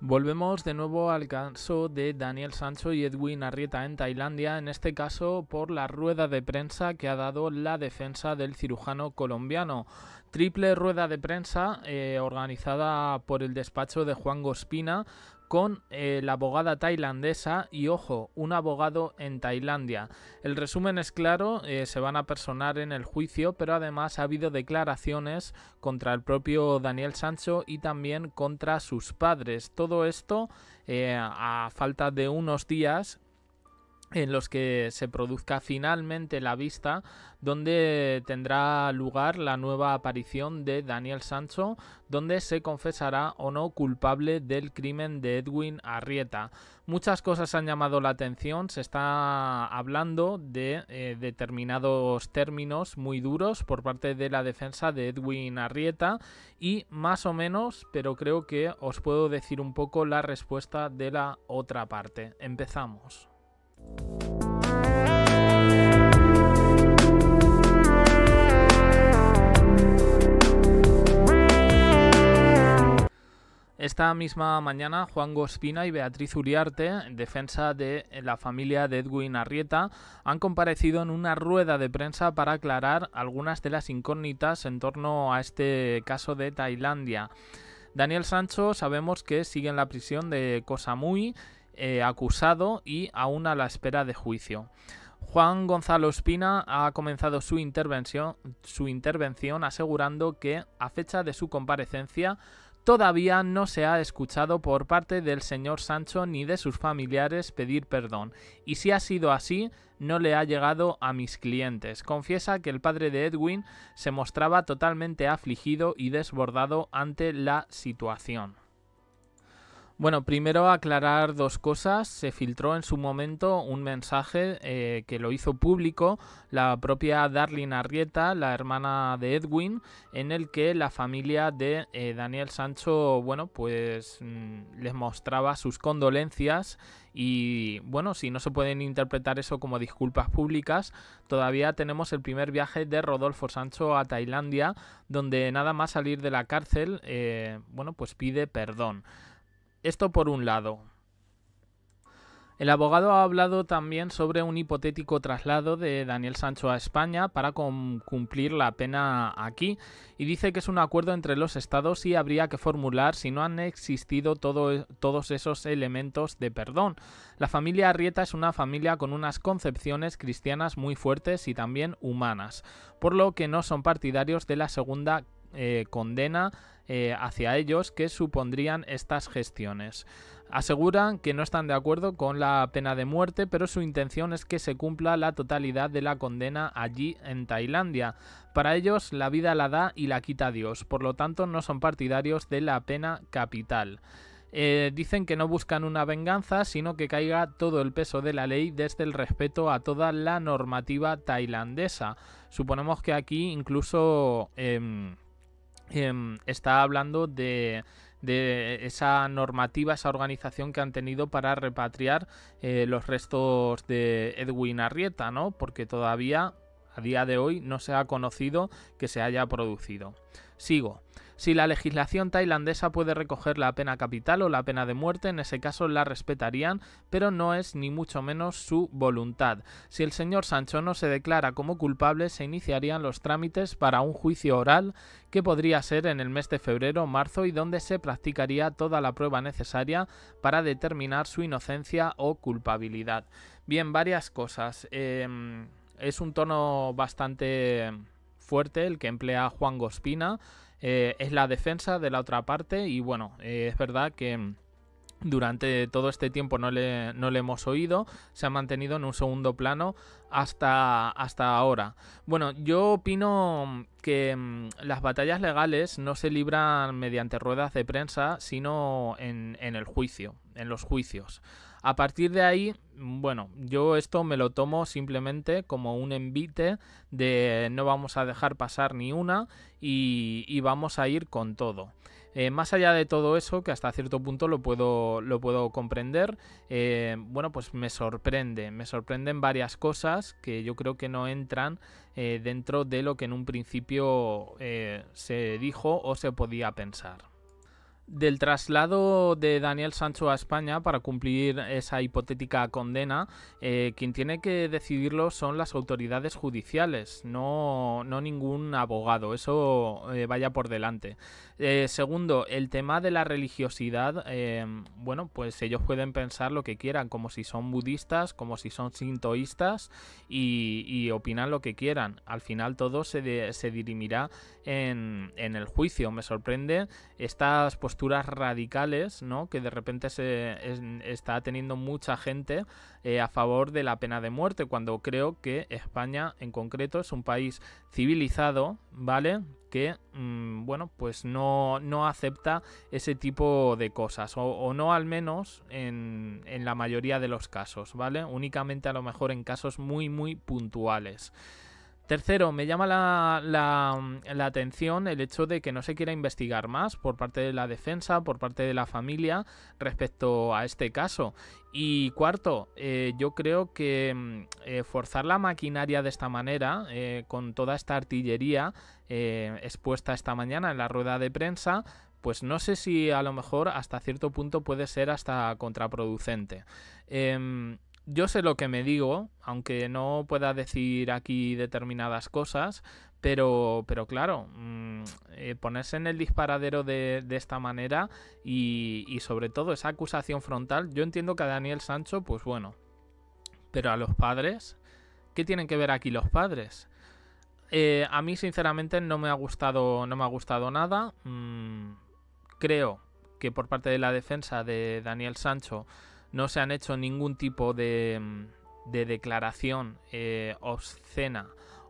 Volvemos de nuevo al caso de Daniel Sancho y Edwin Arrieta en Tailandia, en este caso por la rueda de prensa que ha dado la defensa del cirujano colombiano. Triple rueda de prensa eh, organizada por el despacho de Juan Gospina con eh, la abogada tailandesa y, ojo, un abogado en Tailandia. El resumen es claro, eh, se van a personar en el juicio, pero además ha habido declaraciones contra el propio Daniel Sancho y también contra sus padres. Todo esto eh, a falta de unos días en los que se produzca finalmente la vista donde tendrá lugar la nueva aparición de Daniel Sancho donde se confesará o no culpable del crimen de Edwin Arrieta. Muchas cosas han llamado la atención, se está hablando de eh, determinados términos muy duros por parte de la defensa de Edwin Arrieta y más o menos, pero creo que os puedo decir un poco la respuesta de la otra parte. Empezamos. Esta misma mañana, Juan Gospina y Beatriz Uriarte, en defensa de la familia de Edwin Arrieta, han comparecido en una rueda de prensa para aclarar algunas de las incógnitas en torno a este caso de Tailandia. Daniel Sancho sabemos que sigue en la prisión de Koh eh, acusado y aún a la espera de juicio. Juan Gonzalo Espina ha comenzado su intervención, su intervención asegurando que a fecha de su comparecencia todavía no se ha escuchado por parte del señor Sancho ni de sus familiares pedir perdón, y si ha sido así, no le ha llegado a mis clientes. Confiesa que el padre de Edwin se mostraba totalmente afligido y desbordado ante la situación. Bueno, primero aclarar dos cosas. Se filtró en su momento un mensaje eh, que lo hizo público la propia Darlene Arrieta, la hermana de Edwin, en el que la familia de eh, Daniel Sancho, bueno, pues mm, les mostraba sus condolencias y bueno, si no se pueden interpretar eso como disculpas públicas, todavía tenemos el primer viaje de Rodolfo Sancho a Tailandia, donde nada más salir de la cárcel, eh, bueno, pues pide perdón. Esto por un lado. El abogado ha hablado también sobre un hipotético traslado de Daniel Sancho a España para cumplir la pena aquí y dice que es un acuerdo entre los estados y habría que formular si no han existido todos esos elementos de perdón. La familia Arrieta es una familia con unas concepciones cristianas muy fuertes y también humanas, por lo que no son partidarios de la segunda eh, condena eh, hacia ellos que supondrían estas gestiones. Aseguran que no están de acuerdo con la pena de muerte, pero su intención es que se cumpla la totalidad de la condena allí en Tailandia. Para ellos la vida la da y la quita Dios, por lo tanto no son partidarios de la pena capital. Eh, dicen que no buscan una venganza, sino que caiga todo el peso de la ley desde el respeto a toda la normativa tailandesa. Suponemos que aquí incluso... Em, Em, está hablando de, esa normativa, esa organización que han tenido para repatriar eh, los restos de Edwin Arrieta, ¿no? Porque todavía a día de hoy no se ha conocido que se haya producido. Sigo. Si la legislación tailandesa puede recoger la pena capital o la pena de muerte, en ese caso la respetarían, pero no es ni mucho menos su voluntad. Si el señor Sancho no se declara como culpable, se iniciarían los trámites para un juicio oral que podría ser en el mes de febrero o marzo y donde se practicaría toda la prueba necesaria para determinar su inocencia o culpabilidad. Bien, varias cosas. Em, es un tono bastante fuerte el que emplea Juan Gospina eh, es la defensa de la otra parte y bueno, eh, es verdad que durante todo este tiempo no le, no le, hemos oído, se ha mantenido en un segundo plano hasta, hasta ahora. Bueno, yo opino que mm, las batallas legales no se libran mediante ruedas de prensa, sino en, en el juicio, en los juicios. A partir de ahí, bueno, yo esto me lo tomo simplemente como un envite de no vamos a dejar pasar ni una y, vamos a ir con todo. Eh, más allá de todo eso, que hasta cierto punto lo puedo, lo puedo comprender, eh, bueno, pues me sorprende, me sorprenden varias cosas que yo creo que no entran eh, dentro de lo que en un principio se dijo o se podía pensar. Del traslado de Daniel Sancho a España para cumplir esa hipotética condena, eh, quien tiene que decidirlo son las autoridades judiciales, no, no ningún abogado, eso eh, vaya por delante. Eh, segundo, el tema de la religiosidad, bueno, pues ellos pueden pensar lo que quieran, como si son budistas, como si son sintoístas y, opinan lo que quieran. Al final todo se, se dirimirá en, en el juicio. Me sorprende estas posturas radicales, ¿no? Que de repente se está teniendo mucha gente eh, a favor de la pena de muerte, cuando creo que España en concreto es un país civilizado, ¿vale? Que, mm, bueno, pues no, no, acepta ese tipo de cosas, o, o no al menos en, en la mayoría de los casos, ¿vale? Únicamente a lo mejor en casos muy, muy puntuales. Tercero, me llama la, atención el hecho de que no se quiera investigar más por parte de la defensa, por parte de la familia respecto a este caso. Y cuarto, eh, yo creo que mm, eh, forzar la maquinaria de esta manera, eh, con toda esta artillería expuesta esta mañana en la rueda de prensa, pues no sé si a lo mejor hasta cierto punto puede ser hasta contraproducente. Em, yo sé lo que me digo, aunque no pueda decir aquí determinadas cosas, pero, pero claro, mm, eh, ponerse en el disparadero de, esta manera y, y, sobre todo esa acusación frontal, yo entiendo que a Daniel Sancho, pues bueno, pero a los padres, ¿qué tienen que ver aquí los padres? Eh, a mí sinceramente no me ha gustado, no me ha gustado nada. Mm, creo que por parte de la defensa de Daniel Sancho no se han hecho ningún tipo de, mm, declaración eh, obscena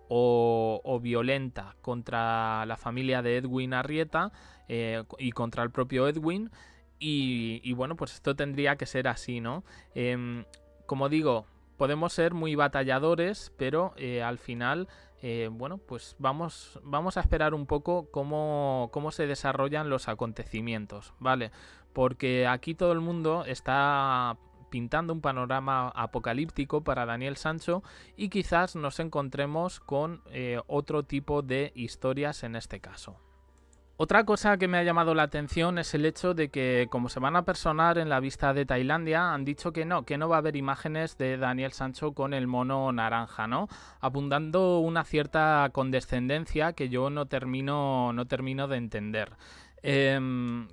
o, violenta contra la familia de Edwin Arrieta eh, y contra el propio Edwin. Y, bueno, pues esto tendría que ser así, ¿no? Em, como digo, podemos ser muy batalladores, pero eh, al final, bueno, pues vamos, vamos a esperar un poco cómo, cómo se desarrollan los acontecimientos, ¿vale? porque aquí todo el mundo está pintando un panorama apocalíptico para Daniel Sancho y quizás nos encontremos con eh, otro tipo de historias en este caso. Otra cosa que me ha llamado la atención es el hecho de que, como se van a personar en la vista de Tailandia, han dicho que no, que no va a haber imágenes de Daniel Sancho con el mono naranja, ¿no? Apuntando una cierta condescendencia que yo no termino, no termino de entender. Em,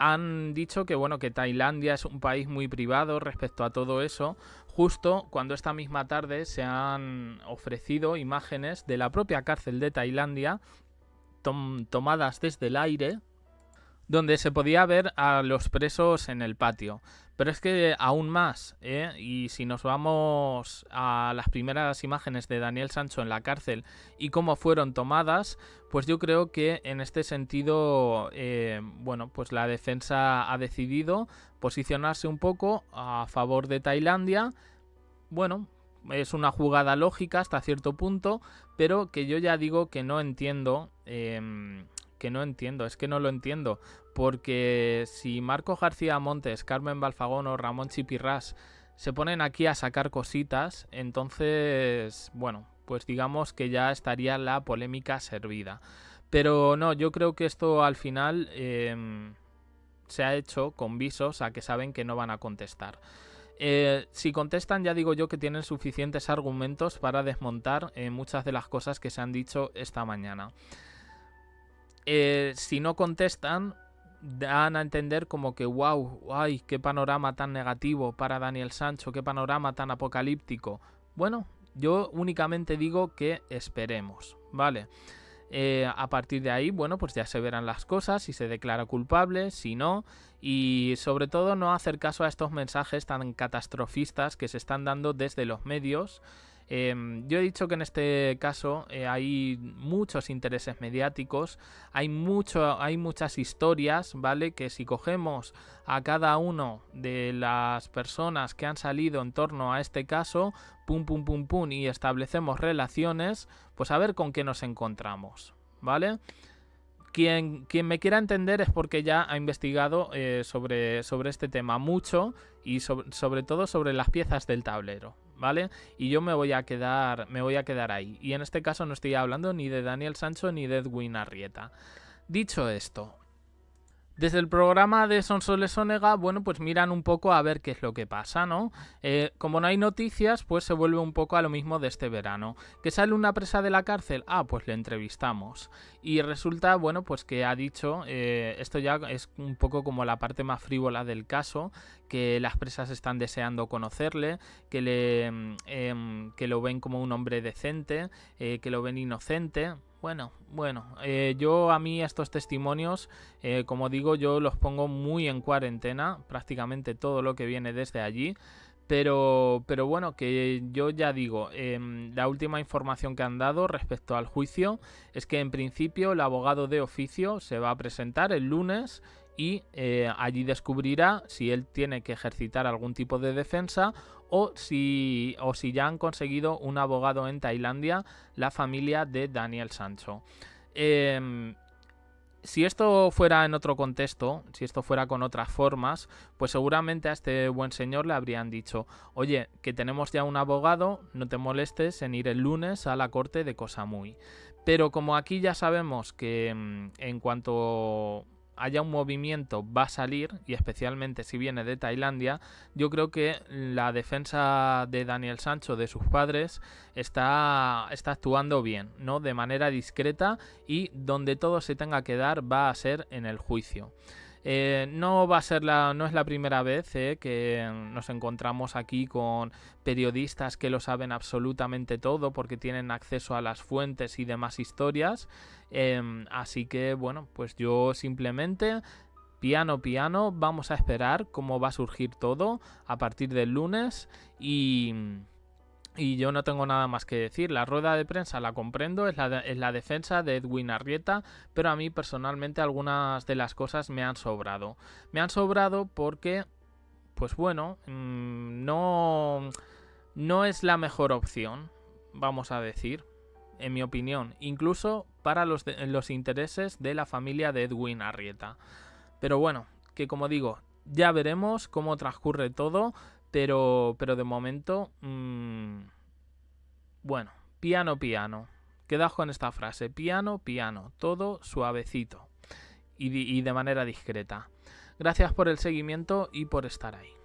han dicho que bueno que Tailandia es un país muy privado respecto a todo eso justo cuando esta misma tarde se han ofrecido imágenes de la propia cárcel de Tailandia tomadas desde el aire donde se podía ver a los presos en el patio. Pero es que aún más, ¿eh? y si nos vamos a las primeras imágenes de Daniel Sancho en la cárcel y cómo fueron tomadas, pues yo creo que en este sentido, eh, bueno, pues la defensa ha decidido posicionarse un poco a favor de Tailandia. Bueno, es una jugada lógica hasta cierto punto, pero que yo ya digo que no entiendo. Em, que no entiendo, es que no lo entiendo. Porque si Marco García Montes, Carmen Balfagón o Ramón Chipirras se ponen aquí a sacar cositas, entonces, bueno, pues digamos que ya estaría la polémica servida. Pero no, yo creo que esto al final em, se ha hecho con visos a que saben que no van a contestar. Eh, si contestan, ya digo yo que tienen suficientes argumentos para desmontar eh, muchas de las cosas que se han dicho esta mañana. Eh, si no contestan, dan a entender como que, wow, ay, qué panorama tan negativo para Daniel Sancho, qué panorama tan apocalíptico. Bueno, yo únicamente digo que esperemos, ¿vale? Eh, a partir de ahí, bueno, pues ya se verán las cosas, si se declara culpable, si no, y sobre todo no hacer caso a estos mensajes tan catastrofistas que se están dando desde los medios Em, yo he dicho que en este caso eh, hay muchos intereses mediáticos, hay, mucho, hay muchas historias, ¿vale? Que si cogemos a cada uno de las personas que han salido en torno a este caso, pum, pum, pum, pum, y establecemos relaciones, pues a ver con qué nos encontramos, ¿vale? Quien, quien, me quiera entender es porque ya ha investigado eh, sobre, sobre, este tema mucho y sobre, todo sobre las piezas del tablero, ¿vale? Y yo me voy a quedar, me voy a quedar ahí. Y en este caso no estoy hablando ni de Daniel Sancho ni de Edwin Arrieta. Dicho esto, Desde el programa de Sonsoles Onega, bueno, pues miran un poco a ver qué es lo que pasa, ¿no? Eh, como no hay noticias, pues se vuelve un poco a lo mismo de este verano. ¿Que sale una presa de la cárcel? Ah, pues le entrevistamos. Y resulta, bueno, pues que ha dicho, eh, esto ya es un poco como la parte más frívola del caso, que las presas están deseando conocerle, que, le, mm, em, que lo ven como un hombre decente, eh, que lo ven inocente. Bueno, bueno, eh, yo a mí estos testimonios, eh, como digo, yo los pongo muy en cuarentena, prácticamente todo lo que viene desde allí. Pero, pero bueno, que yo ya digo, em, la última información que han dado respecto al juicio es que en principio el abogado de oficio se va a presentar el lunes y eh, allí descubrirá si él tiene que ejercitar algún tipo de defensa o si, o si ya han conseguido un abogado en Tailandia, la familia de Daniel Sancho. Em, si esto fuera en otro contexto, si esto fuera con otras formas, pues seguramente a este buen señor le habrían dicho, oye, que tenemos ya un abogado, no te molestes en ir el lunes a la corte de Muy. Pero como aquí ya sabemos que mm, en cuanto haya un movimiento va a salir, y especialmente si viene de Tailandia, yo creo que la defensa de Daniel Sancho, de sus padres, está, está actuando bien, ¿no? De manera discreta y donde todo se tenga que dar va a ser en el juicio. Eh, no va a ser la, no es la primera vez eh, que nos encontramos aquí con periodistas que lo saben absolutamente todo porque tienen acceso a las fuentes y demás historias. Em, así que bueno, pues yo simplemente piano piano vamos a esperar cómo va a surgir todo a partir del lunes y y yo no tengo nada más que decir. La rueda de prensa la comprendo, es la, es la defensa de Edwin Arrieta, pero a mí personalmente algunas de las cosas me han sobrado. Me han sobrado porque, pues bueno, mm, no, no es la mejor opción, vamos a decir, en mi opinión, incluso para los, los intereses de la familia de Edwin Arrieta. Pero bueno, que como digo, ya veremos cómo transcurre todo. Pero, pero de momento, mmm, bueno, piano, piano. Quedaos con esta frase, piano, piano, todo suavecito y, y de manera discreta. Gracias por el seguimiento y por estar ahí.